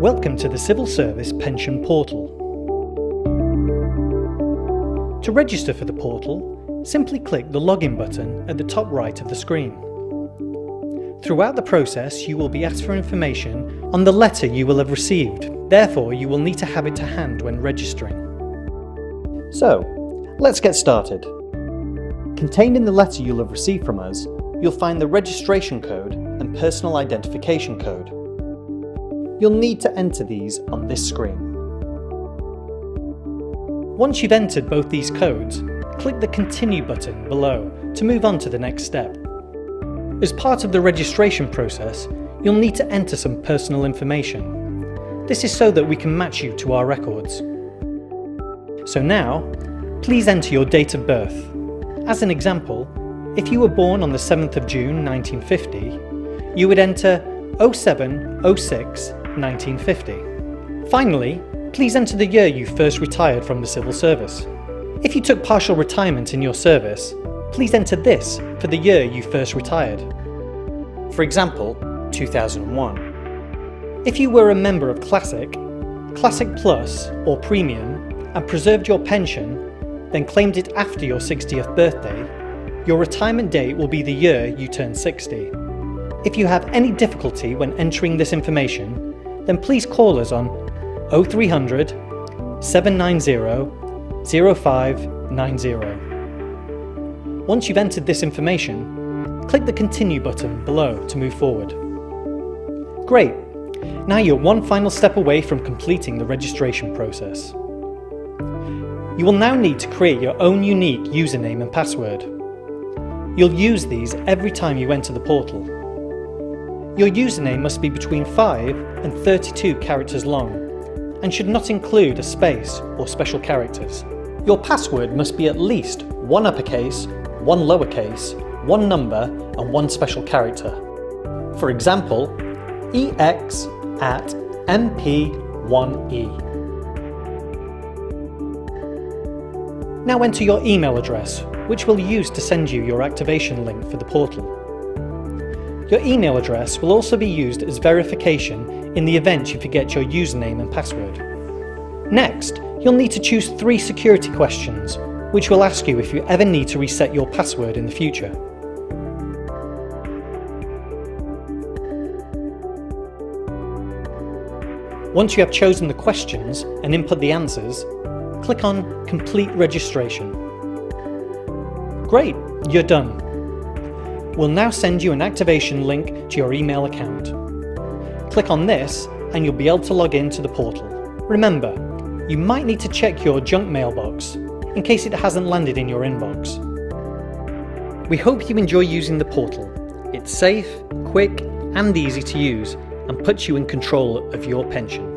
Welcome to the Civil Service Pension Portal. To register for the portal, simply click the login button at the top right of the screen. Throughout the process, you will be asked for information on the letter you will have received. Therefore, you will need to have it to hand when registering. So, let's get started. Contained in the letter you'll have received from us, you'll find the registration code and personal identification code. You'll need to enter these on this screen. Once you've entered both these codes, click the Continue button below to move on to the next step. As part of the registration process, you'll need to enter some personal information. This is so that we can match you to our records. So now, please enter your date of birth. As an example, if you were born on the 7th of June 1950, you would enter 0706 1950. Finally, please enter the year you first retired from the civil service. If you took partial retirement in your service, please enter this for the year you first retired. For example, 2001. If you were a member of Classic, Classic Plus or Premium and preserved your pension, then claimed it after your 60th birthday, your retirement date will be the year you turn 60. If you have any difficulty when entering this information, then please call us on 0300 790 0590. Once you've entered this information, click the Continue button below to move forward. Great! Now you're one final step away from completing the registration process. You will now need to create your own unique username and password. You'll use these every time you enter the portal. Your username must be between 5 and 32 characters long, and should not include a space or special characters. Your password must be at least one uppercase, one lowercase, one number, and one special character. For example, ex at mp1e. Now enter your email address, which we'll use to send you your activation link for the portal. Your email address will also be used as verification in the event you forget your username and password. Next, you'll need to choose three security questions, which will ask you if you ever need to reset your password in the future. Once you have chosen the questions and input the answers, click on Complete Registration. Great, you're done. We'll now send you an activation link to your email account. Click on this and you'll be able to log in to the portal. Remember, you might need to check your junk mailbox in case it hasn't landed in your inbox. We hope you enjoy using the portal. It's safe, quick and easy to use and puts you in control of your pension.